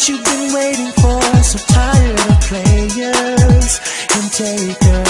what you've been waiting for. So tired of players and takers.